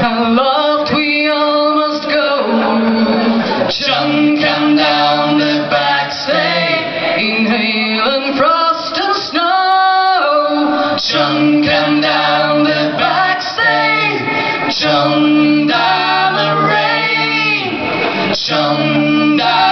Aloft we all must go. Chum come down the backstay, inhaling frost and snow. Chum come down the backstay, chum down the rain, chum down.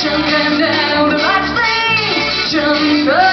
children and the right thing